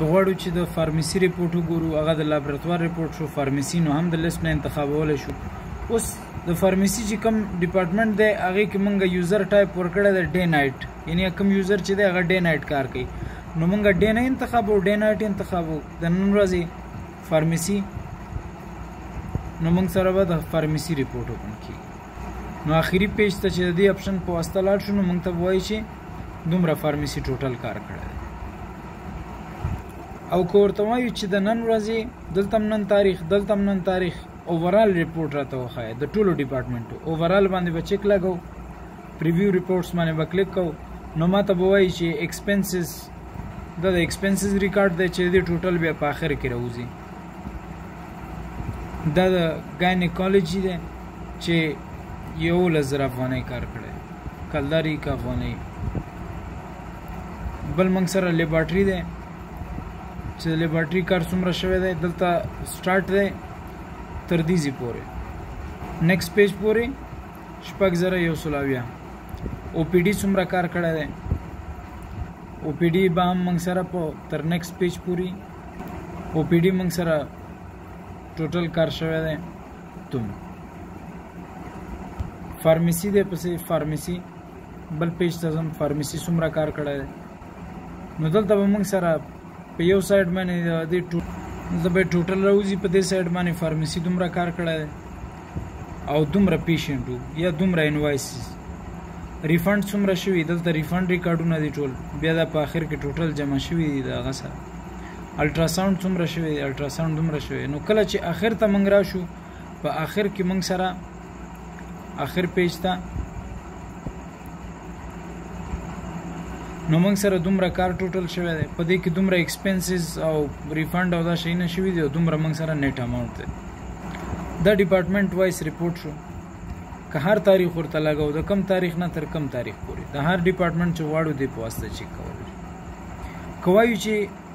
که غواړو چې د فارمسي رپورټ وګورو هغه د لابراتوار رپورټ شو فارمسي نو هم د لیست نه انتخابولی شو اوس د فارمسي چې کوم ډپارټمنټ دی هغې کې مونږ یوزر ټایپ ورکړی دی ډی نایټ یعنی کوم یوزر چې دی هغه ډی نایټ کار کوي نو مونږ ډی نه انتخابو ډی نایټ انتخابو د نن ورځې فارمسي نو مونږ سره به د فارمسي رپورټ اوپن کیږي نو اخیری پیج ته چې د دې اپشن په واسطه لاړ شو نو موږ ته وایي چې دومره فارمیسي ټوټل کار کړی دی او که ورته وایو چې د نن ورځې دلته نن تاریخ دلته نن تاریخ اوورال رپورټ راته وښایه د ټولو ډپارټمنټو اوورال باندې به چک لګو پریویو رپورټس باندې به کلیک کو نو ماته به وایي چې ایکسپنسز دا د ایکسپنسز ریکارډ دی چې د ټوټل بیا په آخر کې راوځي دا د ګاینیکولوژي ده چې یو لزر افغانۍ کار کړی کلدار یک افغانۍ بل موږ سره لیبارټري ده چې لیبارټري کار څومره شوی دی دلته سٹارټ دی تر دې ځي پورې نیکسټ پیج پورې شپږ زره یو سل اویا او پی ډي څومره کار کړی دی او پی ډي به هم موږ سره په تر نیکسټ پیج پورې او پی ډی موږ سره ټوټل کار شوی دی تم فارمیسی دی پسې فارمیسی بل پیج ته زم فارمیسی څومره کار کړی دی نو دلته به موږ سره په یو سایډ باندې د ټوټل زه به ټوټل راوځي په دې سایډ باندې فارمیسی دومره کار کړی دی او دومره پیشنټ وو یا دومره انوایسز ریفند څومره شوی دلته ریفند ریکارډونه دي ټول بیا دا په اخر کې ټوټل جمع شوی دي دا غسه الټراساوند څومره شوی دی الټراساوند دومره شوی نو کله چې اخر ته منګ راشو په اخر کې منګ سره اخر پیج ته نو موږ سره دومره کار ټوټل شوی دی په دې کې دومره ایکسپنسز او ریفند او دا شي نه شوی دی دومره موږ سره نیټ اماونټ دی دا ډپارټمنټ وایس ریپورت شو که هر تاریخ ورته لګاو د کم تاریخ نه تر کم تاریخ پورې د هر ډپارټمنټ چې واړو دی په واسطه چیک کول کوي چې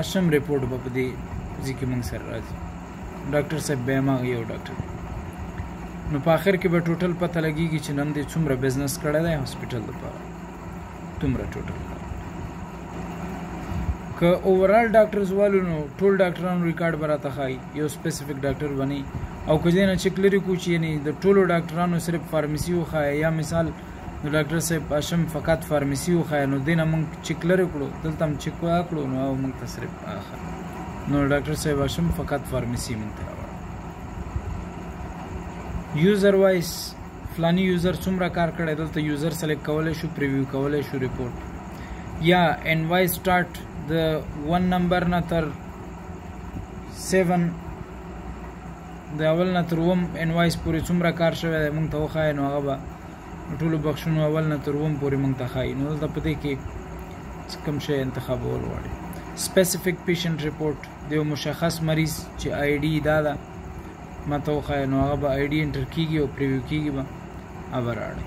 اشم رپورټ به په دې ځکه موږ سره راځي ډاکټر صاحب به ما یو ډاکټر نو په اخر کې به ټوټل پته لګیږي چې نن دې څومره بزنس کړی دی هسپټل لپاره دومره ټوټل که اوورال ډاکټرز والو نو ټول ډاکټرانو ریکارډ براته خای یو سپیسیفیک ډاکټر بنی او کله نه چې کلری کوچ یعنی د ټولو ډاکټرانو صرف فارمیسی وخای یا مثال نو ډاکټر صاحب هاشم فقط فارمیسی وخای نو دینه مونږ چک لري کړو دلته هم چک کړو نو او مونږ تصریف اخر نو ډاکټر صاحب هاشم فقط فارمیسی مونږ ته راوړ یوزر وایس فلانی یوزر څومره کار کړی دلته یوزر سلیکټ کولای شو پریویو کولای شو ریپورت یا انوایس سٹارټ د 1 نمبر نه تر 7 د اول نه تر وم انوایس پورې څومره کار شوی دی مونږ ته وخایې نو هغه به د ټولو بخشونو اول نه تر اوم پورې مونږ ته ښایي نو دلته په دې کې کوم شی انتخابول غواړي سپیسیفیک پیشنټ ریپورټ د یو مشخص مریض چې آی ډي دا ده ماته وښایه نو هغه به آی ډي انټر کیږي او پریویو کیږي به هغه راړي